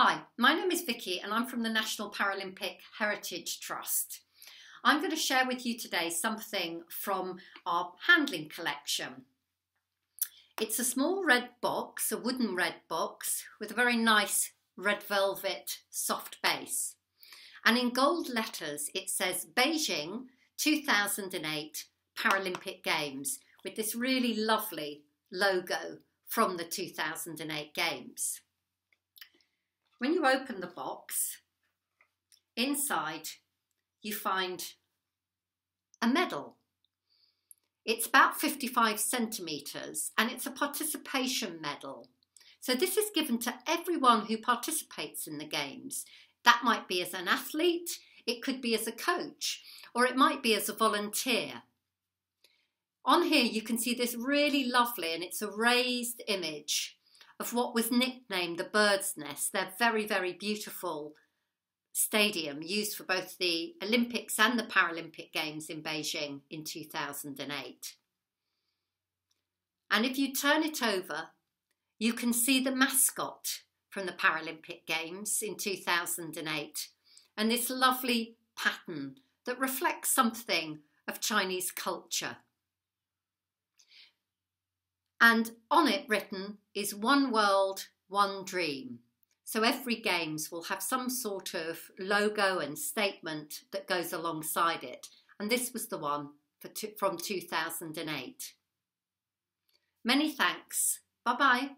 Hi, my name is Vicky and I'm from the National Paralympic Heritage Trust. I'm going to share with you today something from our handling collection. It's a small red box, a wooden red box, with a very nice red velvet soft base. And in gold letters it says Beijing 2008 Paralympic Games with this really lovely logo from the 2008 Games. When you open the box, inside you find a medal. It's about 55 centimetres and it's a participation medal. So this is given to everyone who participates in the games. That might be as an athlete, it could be as a coach, or it might be as a volunteer. On here you can see this really lovely and it's a raised image of what was nicknamed the Bird's Nest, their very, very beautiful stadium used for both the Olympics and the Paralympic Games in Beijing in 2008. And if you turn it over, you can see the mascot from the Paralympic Games in 2008 and this lovely pattern that reflects something of Chinese culture. And on it written is One World, One Dream. So every Games will have some sort of logo and statement that goes alongside it. And this was the one from 2008. Many thanks. Bye bye.